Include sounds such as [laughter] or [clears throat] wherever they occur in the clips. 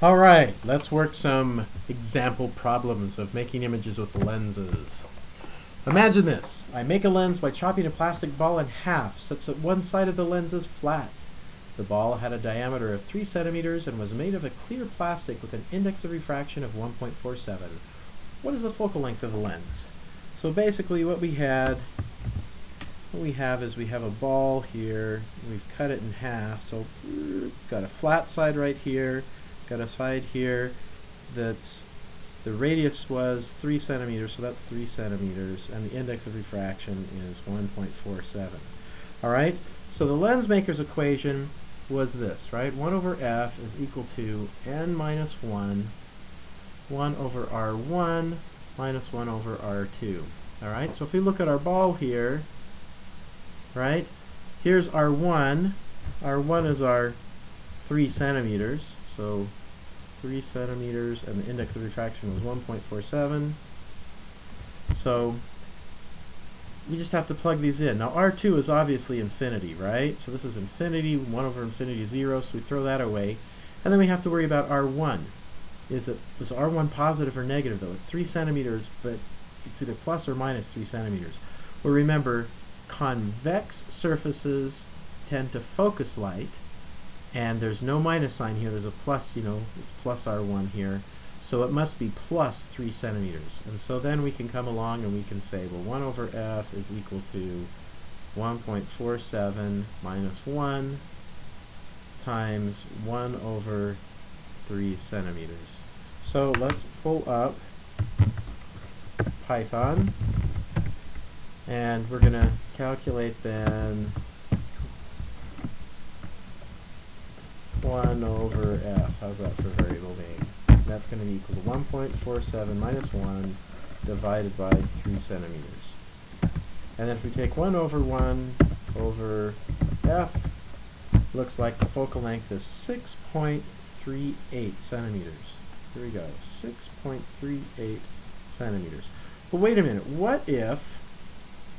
All right, let's work some example problems of making images with lenses. Imagine this. I make a lens by chopping a plastic ball in half such that one side of the lens is flat. The ball had a diameter of 3 centimeters and was made of a clear plastic with an index of refraction of 1.47. What is the focal length of the lens? So basically what we had, what we have is we have a ball here, we've cut it in half, so got a flat side right here, got a side here that's the radius was 3 centimeters, so that's 3 centimeters, and the index of refraction is 1.47. All right, so the lens maker's equation was this, right? 1 over f is equal to n minus 1, 1 over r1 minus 1 over r2. All right, so if we look at our ball here, right, here's r1. r1 is our 3 centimeters, so 3 centimeters, and the index of refraction was 1.47. So we just have to plug these in. Now R2 is obviously infinity, right? So this is infinity, 1 over infinity 0, so we throw that away. And then we have to worry about R1. Is it is R1 positive or negative though? It's 3 centimeters, but it's either plus or minus 3 centimeters. Well remember, convex surfaces tend to focus light, and there's no minus sign here, there's a plus, you know, it's plus R1 here, so it must be plus 3 centimeters. And so then we can come along and we can say, well, 1 over f is equal to 1.47 minus 1 times 1 over 3 centimeters. So let's pull up Python, and we're going to calculate then 1 over f. How's that for variable name? That's going to be equal to 1.47 minus 1 divided by 3 centimeters. And if we take 1 over 1 over f, looks like the focal length is 6.38 centimeters. Here we go, 6.38 centimeters. But wait a minute, what if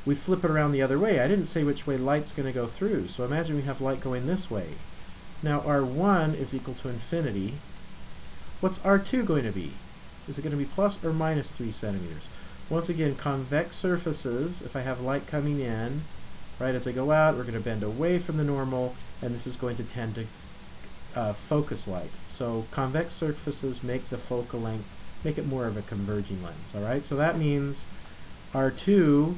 we flip it around the other way? I didn't say which way light's going to go through, so imagine we have light going this way. Now R1 is equal to infinity. What's R2 going to be? Is it going to be plus or minus 3 centimeters? Once again, convex surfaces, if I have light coming in, right, as I go out, we're going to bend away from the normal, and this is going to tend to uh, focus light. So convex surfaces make the focal length, make it more of a converging lens, all right? So that means R2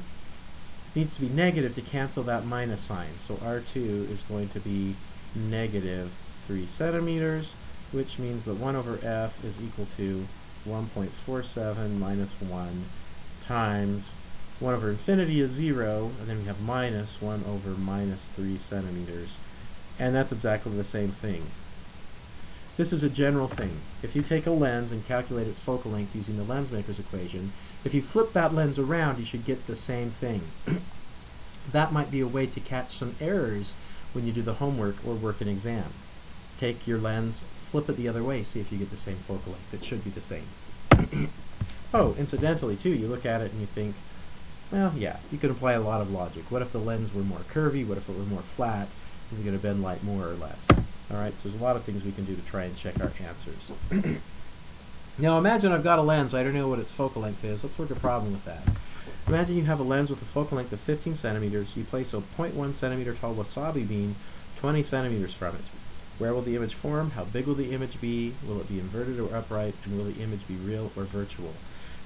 needs to be negative to cancel that minus sign. So R2 is going to be negative 3 centimeters, which means that 1 over f is equal to 1.47 minus 1 times 1 over infinity is 0, and then we have minus 1 over minus 3 centimeters. And that's exactly the same thing. This is a general thing. If you take a lens and calculate its focal length using the lens maker's equation, if you flip that lens around, you should get the same thing. [clears throat] that might be a way to catch some errors when you do the homework or work an exam. Take your lens, flip it the other way, see if you get the same focal length. It should be the same. [coughs] oh, incidentally too, you look at it and you think, well, yeah, you could apply a lot of logic. What if the lens were more curvy? What if it were more flat? Is it going to bend light more or less? Alright, so there's a lot of things we can do to try and check our answers. [coughs] now imagine I've got a lens, I don't know what its focal length is. Let's work a problem with that. Imagine you have a lens with a focal length of 15 centimeters. You place a 0.1 centimeter tall wasabi bean 20 centimeters from it. Where will the image form? How big will the image be? Will it be inverted or upright? And will the image be real or virtual?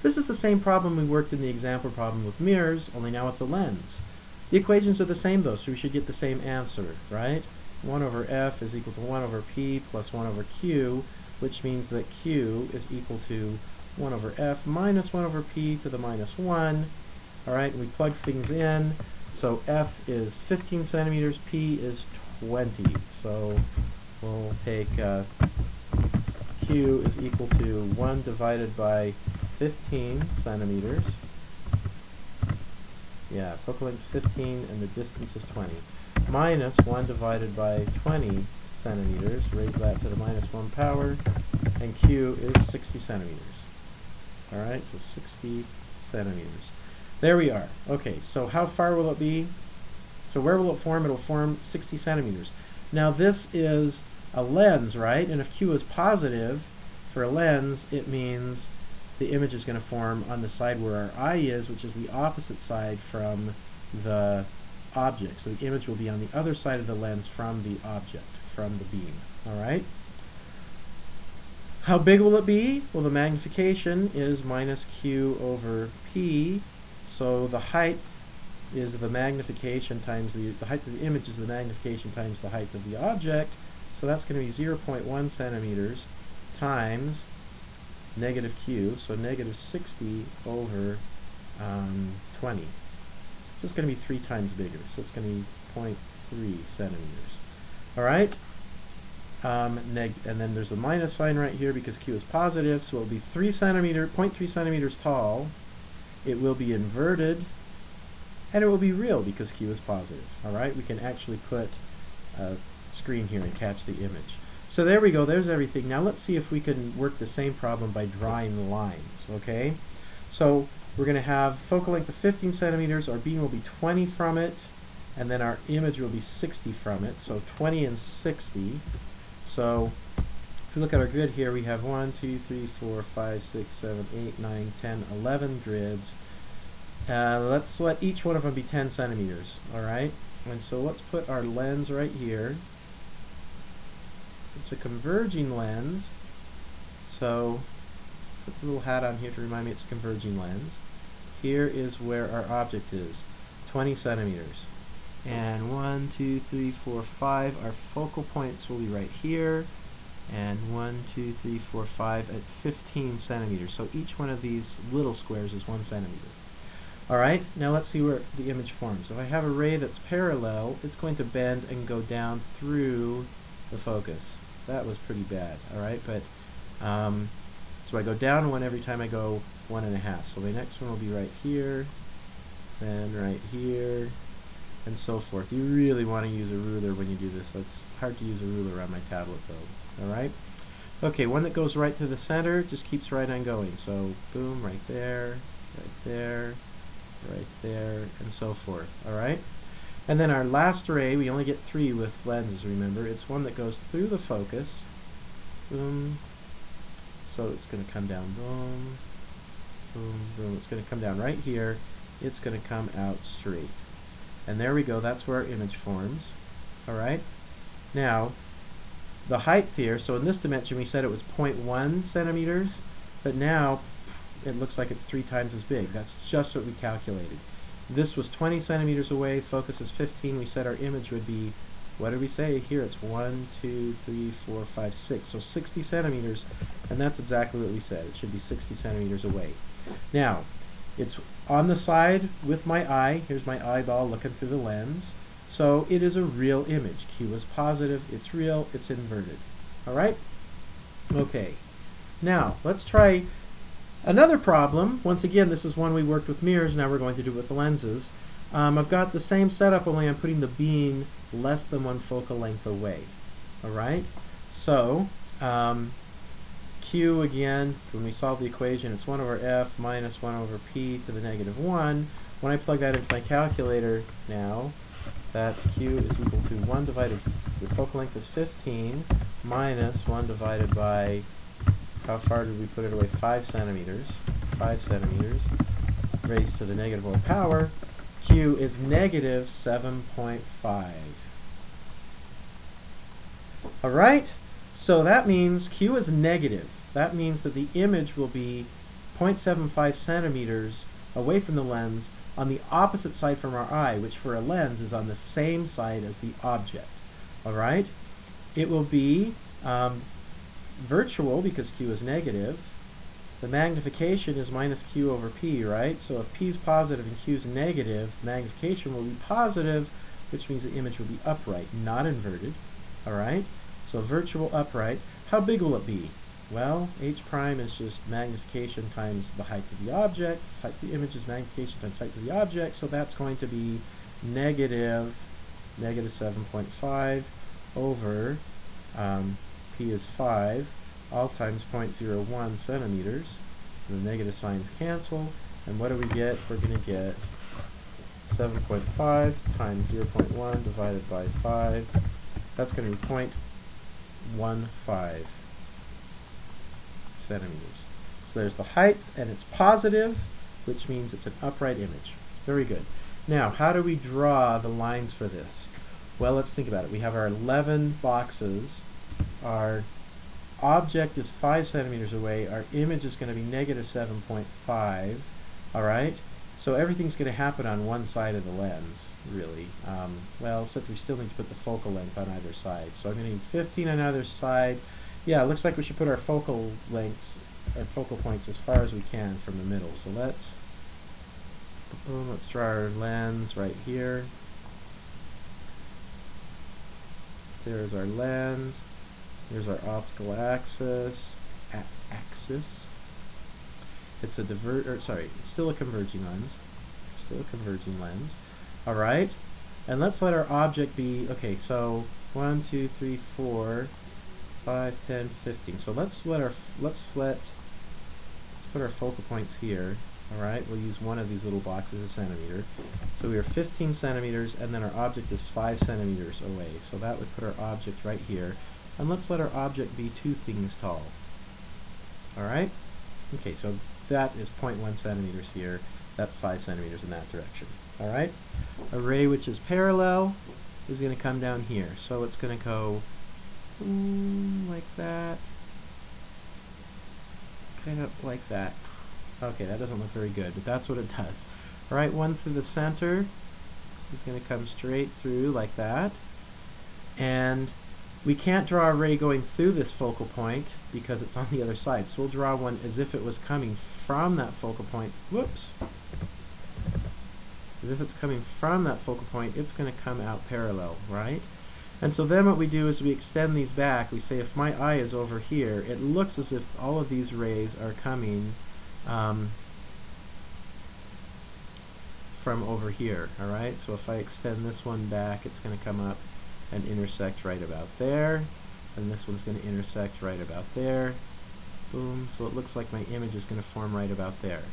This is the same problem we worked in the example problem with mirrors, only now it's a lens. The equations are the same though, so we should get the same answer, right? 1 over f is equal to 1 over p plus 1 over q, which means that q is equal to 1 over f minus 1 over p to the minus 1, all right, we plug things in. So F is 15 centimeters, P is 20. So we'll take uh, Q is equal to 1 divided by 15 centimeters. Yeah, focal length is 15 and the distance is 20. Minus 1 divided by 20 centimeters, raise that to the minus 1 power, and Q is 60 centimeters. Alright, so 60 centimeters. There we are. Okay, so how far will it be? So where will it form? It'll form 60 centimeters. Now this is a lens, right? And if Q is positive for a lens, it means the image is going to form on the side where our eye is, which is the opposite side from the object. So the image will be on the other side of the lens from the object, from the beam. All right? How big will it be? Well, the magnification is minus q over p, so the height is the magnification times the, the height of the image is the magnification times the height of the object, so that's going to be 0.1 centimeters times negative q, so negative 60 over um, 20. So it's going to be three times bigger, so it's going to be 0.3 centimeters. All right? Um, neg and then there's a minus sign right here because q is positive, so it'll be 3 centimeter, 0.3 centimeters tall. It will be inverted, and it will be real because q is positive. All right, we can actually put a screen here and catch the image. So there we go, there's everything. Now let's see if we can work the same problem by drawing lines, okay? So we're going to have focal length of 15 centimeters, our beam will be 20 from it, and then our image will be 60 from it, so 20 and 60. So we look at our grid here, we have 1, 2, 3, 4, 5, 6, 7, 8, 9, 10, 11 grids. Uh, let's let each one of them be 10 centimeters, alright? And so let's put our lens right here. It's a converging lens, so put the little hat on here to remind me it's a converging lens. Here is where our object is, 20 centimeters and one, two, three, four, five. Our focal points will be right here, and one, two, three, four, five at 15 centimeters. So each one of these little squares is one centimeter. All right, now let's see where the image forms. If I have a ray that's parallel, it's going to bend and go down through the focus. That was pretty bad, all right, but um, so I go down one every time I go one and a half. So the next one will be right here, then right here, and so forth. You really want to use a ruler when you do this. It's hard to use a ruler on my tablet though. Alright? Okay, one that goes right to the center just keeps right on going. So boom, right there, right there, right there, and so forth. Alright? And then our last ray, we only get three with lenses, remember. It's one that goes through the focus. Boom. So it's going to come down. Boom. Boom. Boom. It's going to come down right here. It's going to come out straight. And there we go, that's where our image forms. Alright? Now, the height here, so in this dimension we said it was 0.1 centimeters, but now it looks like it's three times as big. That's just what we calculated. This was 20 centimeters away, focus is 15, we said our image would be, what did we say? Here it's 1, 2, 3, 4, 5, 6, so 60 centimeters, and that's exactly what we said. It should be 60 centimeters away. Now, it's on the side with my eye. Here's my eyeball looking through the lens. So it is a real image. Q is positive, it's real, it's inverted. Alright? Okay. Now, let's try another problem. Once again, this is one we worked with mirrors, now we're going to do it with lenses. Um, I've got the same setup, only I'm putting the beam less than one focal length away. Alright? So, um, q again, when we solve the equation, it's 1 over f minus 1 over p to the negative 1. When I plug that into my calculator now, that's q is equal to 1 divided, the focal length is 15, minus 1 divided by, how far did we put it away? 5 centimeters. 5 centimeters raised to the negative 1 power. q is negative 7.5. Alright? So that means q is negative. That means that the image will be 0.75 centimeters away from the lens on the opposite side from our eye, which for a lens is on the same side as the object. All right? It will be um, virtual because q is negative. The magnification is minus q over p, right? So if p is positive and q is negative, magnification will be positive, which means the image will be upright, not inverted. All right? So virtual upright. How big will it be? Well, h prime is just magnification times the height of the object. Height the image is magnification times height of the object, so that's going to be negative, negative 7.5 over um, p is 5, all times 0.01 centimeters. The negative signs cancel, and what do we get? We're going to get 7.5 times 0.1 divided by 5. That's going to be point centimeters. So there's the height, and it's positive, which means it's an upright image. Very good. Now, how do we draw the lines for this? Well, let's think about it. We have our 11 boxes. Our object is 5 centimeters away. Our image is going to be negative 7.5. All right? So everything's going to happen on one side of the lens, really. Um, well, except we still need to put the focal length on either side. So I'm going to need 15 on either side. Yeah, it looks like we should put our focal lengths, our focal points as far as we can from the middle. So let's, let's draw our lens right here. There's our lens. Here's our optical axis. Axis. It's a divert, or sorry, it's still a converging lens. Still a converging lens. All right, and let's let our object be. Okay, so one, two, three, four, five, ten, fifteen. So let's let our let's let let's put our focal points here. All right, we'll use one of these little boxes a centimeter. So we are 15 centimeters, and then our object is 5 centimeters away. So that would put our object right here. And let's let our object be two things tall. All right? Okay, so that is 0.1 centimeters here. That's 5 centimeters in that direction. All right? A ray which is parallel is going to come down here. So it's going to go mm, like that, kind of like that. Okay, that doesn't look very good, but that's what it does. All right, one through the center is going to come straight through like that. And we can't draw a ray going through this focal point because it's [laughs] on the other side. So we'll draw one as if it was coming from that focal point. Whoops. As if it's coming from that focal point, it's going to come out parallel, right? And so then what we do is we extend these back. We say if my eye is over here, it looks as if all of these rays are coming um, from over here, all right? So if I extend this one back, it's going to come up and intersect right about there. And this one's going to intersect right about there. Boom. So it looks like my image is going to form right about there.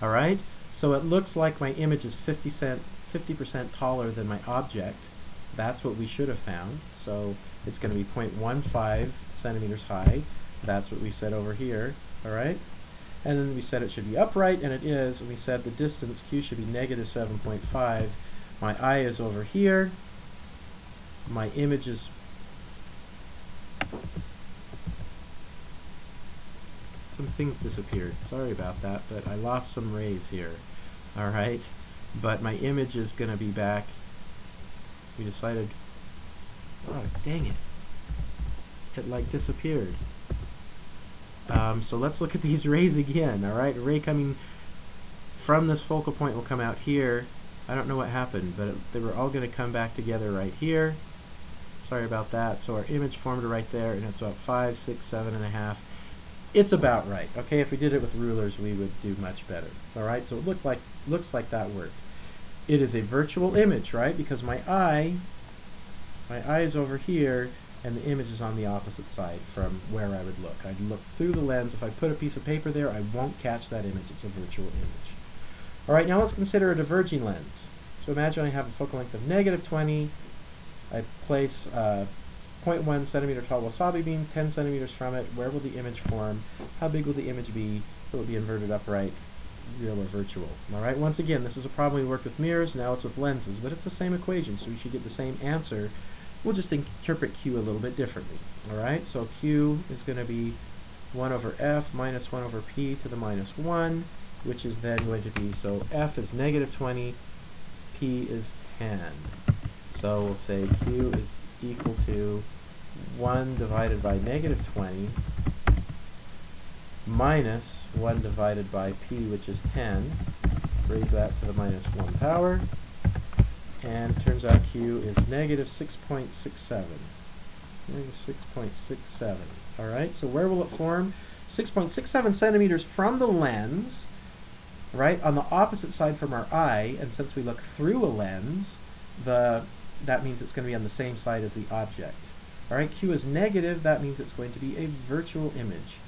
All right? So it looks like my image is 50 cent, 50% taller than my object. That's what we should have found. So it's going to be 0.15 centimeters high. That's what we said over here. All right? and then we said it should be upright, and it is, and we said the distance q should be negative 7.5. My eye is over here. My image is some things disappeared. Sorry about that, but I lost some rays here. Alright, but my image is going to be back. We decided, oh dang it, it like disappeared. Um, so let's look at [laughs] these rays again, all right? A ray coming from this focal point will come out here. I don't know what happened, but it, they were all going to come back together right here. Sorry about that. So our image formed right there, and it's about five, six, seven and a half. It's about right. Okay, if we did it with rulers, we would do much better. All right, so it looked like looks like that worked. It is a virtual image, right? Because my eye, my eye is over here, and the image is on the opposite side from where I would look. I'd look through the lens. If I put a piece of paper there, I won't catch that image. It's a virtual image. All right, now let's consider a diverging lens. So imagine I have a focal length of negative 20. I place uh, a 0.1 centimeter tall wasabi beam 10 centimeters from it. Where will the image form? How big will the image be? Will it be inverted upright, real or virtual? All right, once again, this is a problem we worked with mirrors. Now it's with lenses, but it's the same equation, so we should get the same answer we'll just interpret q a little bit differently. Alright, so q is going to be 1 over f minus 1 over p to the minus 1, which is then going to be, so f is negative 20, p is 10. So we'll say q is equal to 1 divided by negative 20 minus 1 divided by p, which is 10. Raise that to the minus 1 power and turns out Q is negative 6.67. Negative 6.67. Alright, so where will it form? 6.67 centimeters from the lens, right, on the opposite side from our eye, and since we look through a lens, the that means it's going to be on the same side as the object. Alright, Q is negative, that means it's going to be a virtual image.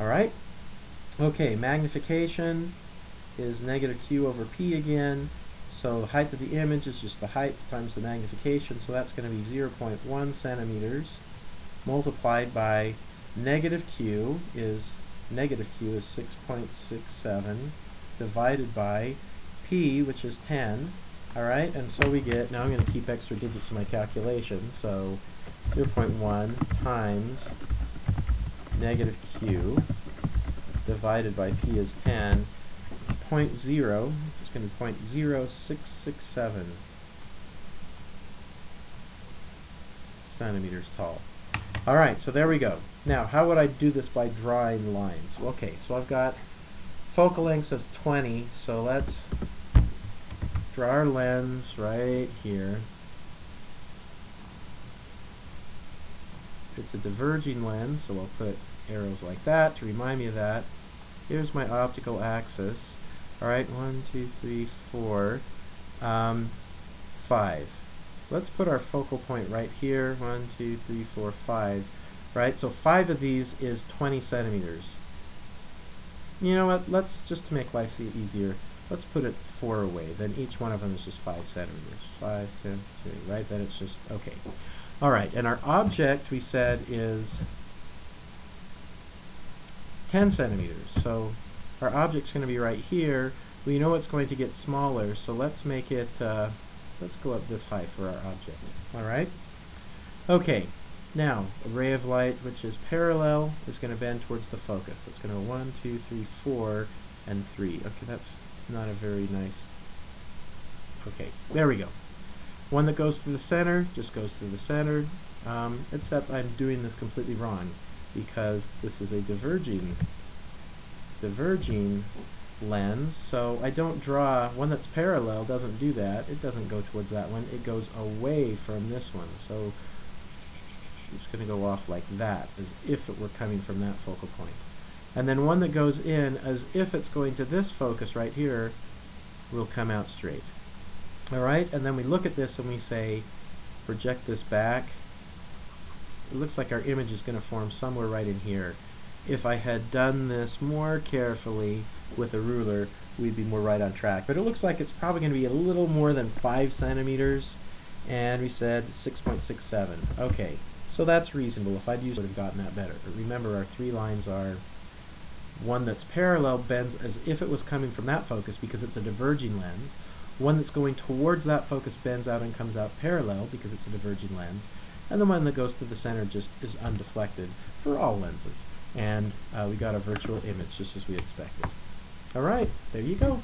Alright? Okay, magnification is negative Q over P again. So height of the image is just the height times the magnification, so that's going to be 0.1 centimeters multiplied by negative q is negative q is 6.67 divided by p, which is 10. All right, and so we get, now I'm going to keep extra digits in my calculation, so 0.1 times negative q divided by p is 10, 0.0, it's going to be 0.0667 centimeters tall. All right, so there we go. Now, how would I do this by drawing lines? Okay, so I've got focal lengths of 20, so let's draw our lens right here. It's a diverging lens, so I'll put arrows like that to remind me of that. Here's my optical axis. All right, one, two, three, four, um, five. Let's put our focal point right here. One, two, three, four, five. Right, so five of these is 20 centimeters. You know what, let's, just to make life easier, let's put it four away. Then each one of them is just five centimeters. Five, ten, three, right? Then it's just, okay. All right, and our object, we said, is 10 centimeters. So our object's going to be right here. We know it's going to get smaller, so let's make it, uh, let's go up this high for our object. All right? Okay, now, a ray of light which is parallel is going to bend towards the focus. It's going to go 1, 2, 3, 4, and 3. Okay, that's not a very nice... Okay, there we go. One that goes through the center just goes through the center, um, except I'm doing this completely wrong because this is a diverging diverging lens. So I don't draw one that's parallel doesn't do that. It doesn't go towards that one. It goes away from this one. So it's going to go off like that as if it were coming from that focal point. And then one that goes in as if it's going to this focus right here will come out straight. Alright and then we look at this and we say project this back it looks like our image is going to form somewhere right in here. If I had done this more carefully with a ruler, we'd be more right on track. But it looks like it's probably going to be a little more than 5 centimeters, and we said 6.67. Okay, so that's reasonable. If I'd used would have gotten that better. But remember, our three lines are one that's parallel bends as if it was coming from that focus because it's a diverging lens. One that's going towards that focus bends out and comes out parallel because it's a diverging lens and the one that goes through the center just is undeflected for all lenses. And uh, we got a virtual image just as we expected. All right, there you go.